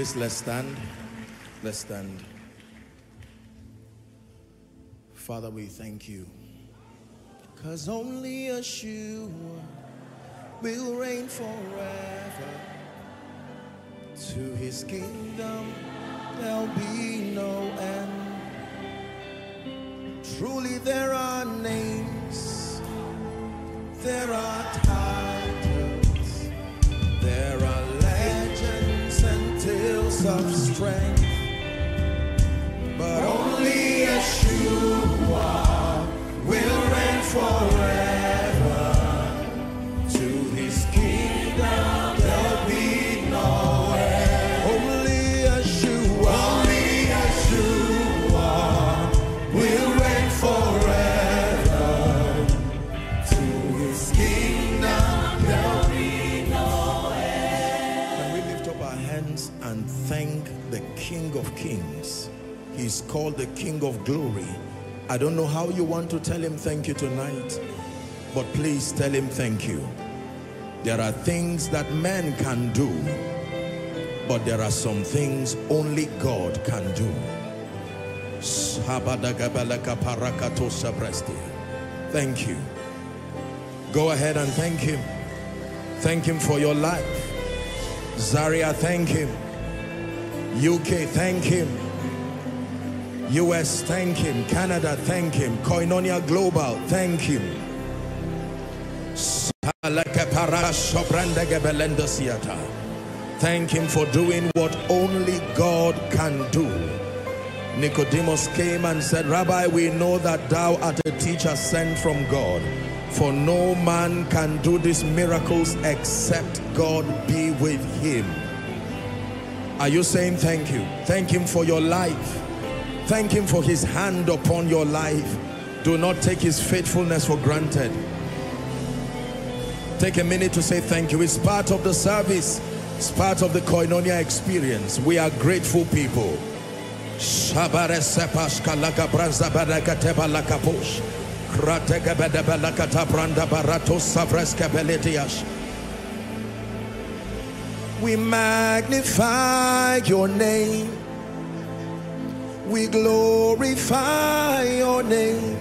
Please let's stand. Let's stand. Father, we thank you. Cause only Yeshua will reign forever. To his kingdom there'll be no end. Truly there are names, there are titles, there He's called the King of Glory. I don't know how you want to tell him thank you tonight, but please tell him thank you. There are things that man can do, but there are some things only God can do. Thank you. Go ahead and thank him. Thank him for your life. Zaria, thank him. UK, thank him. US, thank him. Canada, thank him. Koinonia Global, thank him. Thank him for doing what only God can do. Nicodemus came and said, Rabbi, we know that thou art a teacher sent from God. For no man can do these miracles except God be with him. Are you saying thank you? Thank him for your life. Thank him for his hand upon your life. Do not take his faithfulness for granted. Take a minute to say thank you. It's part of the service. It's part of the Koinonia experience. We are grateful people. We magnify your name. We glorify your name.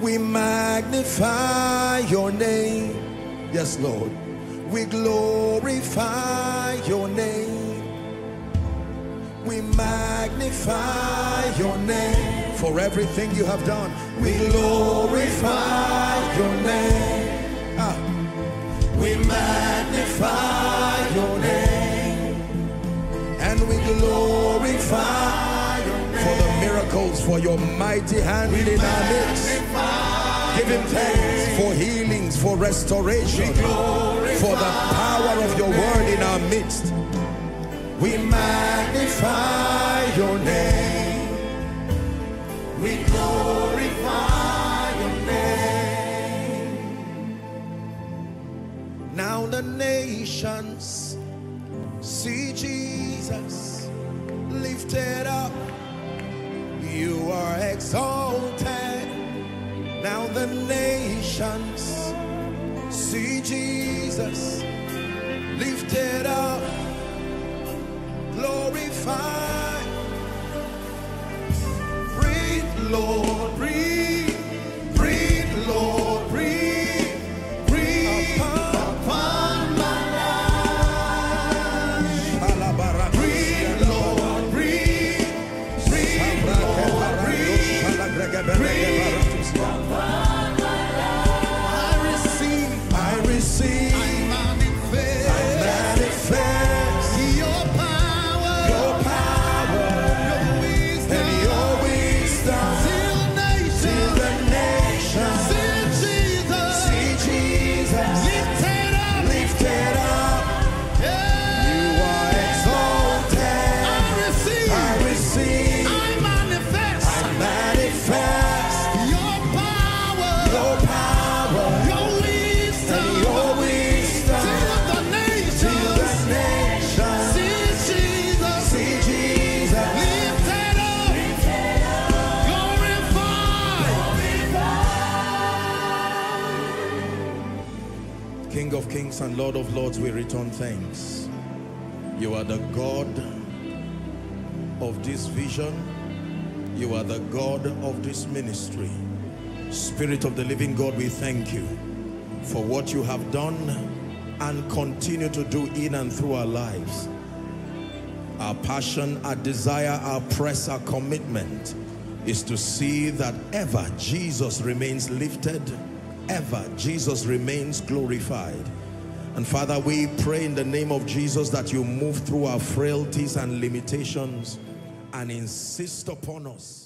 We magnify your name. Yes, Lord. We glorify your name. We magnify your name for everything you have done. We glorify your name. For your mighty hand in our midst. Give him thanks for healings, for restoration, for the power of your word in our midst. We magnify your name. We glorify your name. Now the nations see Jesus lifted up. You are exalted. Now the nations see Jesus lifted up, glorified. Breathe, Lord, Lord of Lords, we return thanks. You are the God of this vision. You are the God of this ministry. Spirit of the living God, we thank you for what you have done and continue to do in and through our lives. Our passion, our desire, our press, our commitment is to see that ever Jesus remains lifted, ever Jesus remains glorified. And Father, we pray in the name of Jesus that you move through our frailties and limitations and insist upon us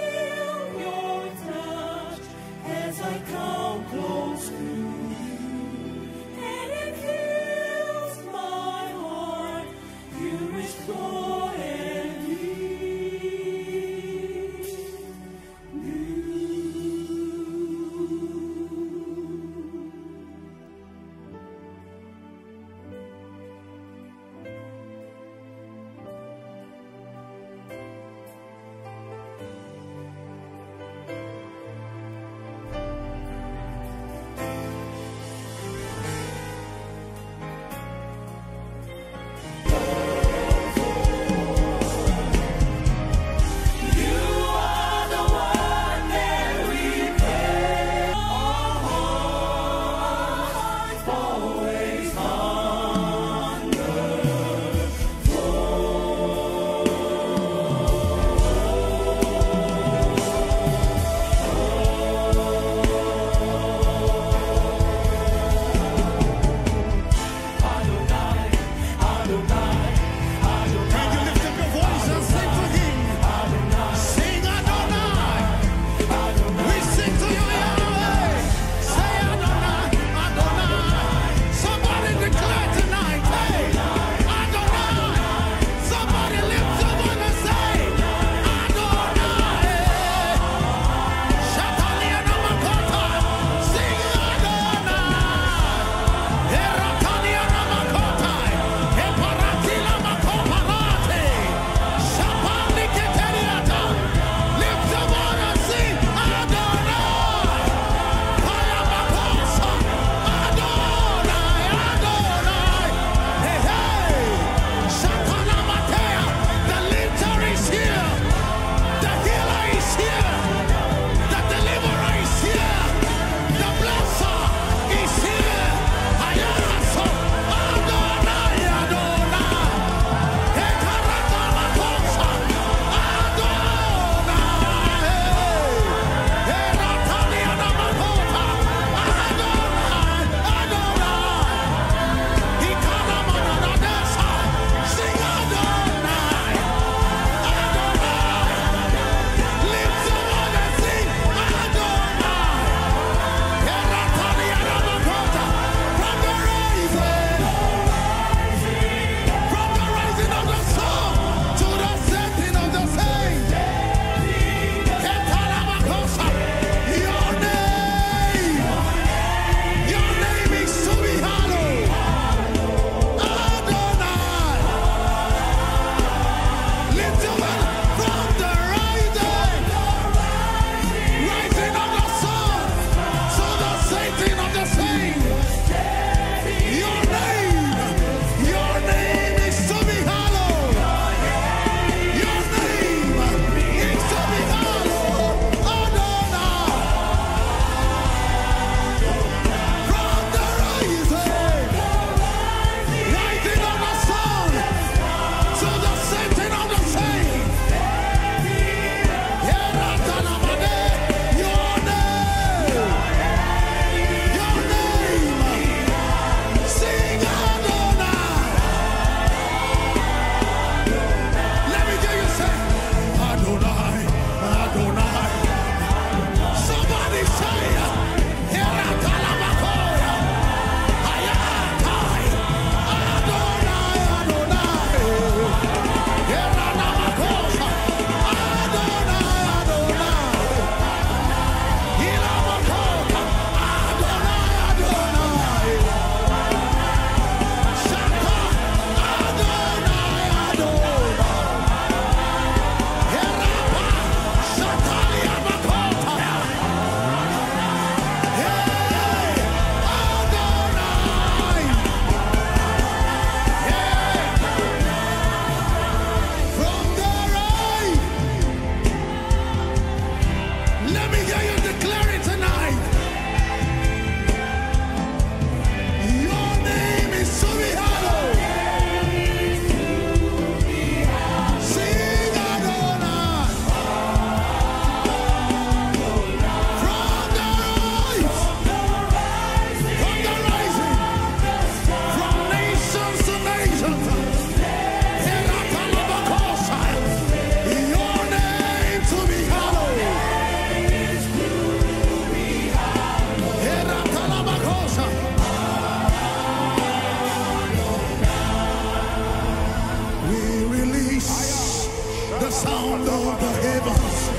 sound of the heavens,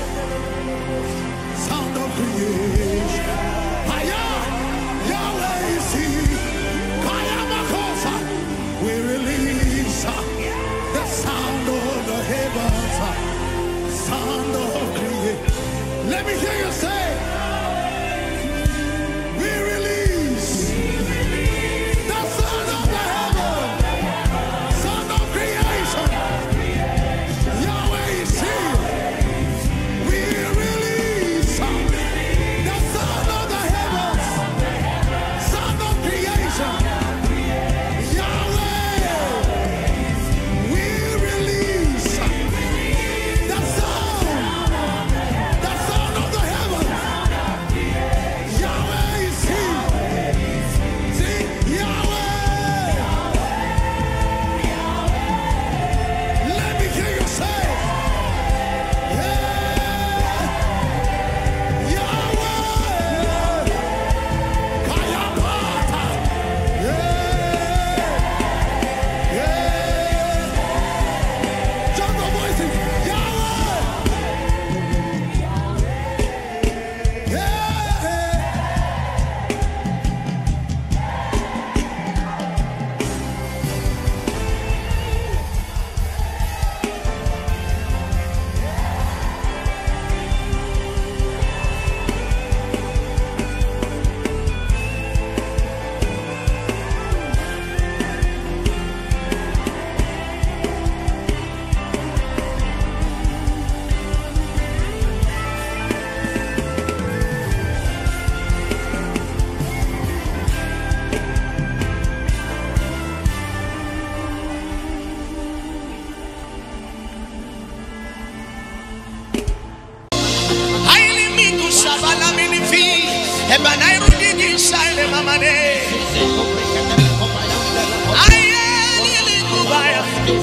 sound of creation.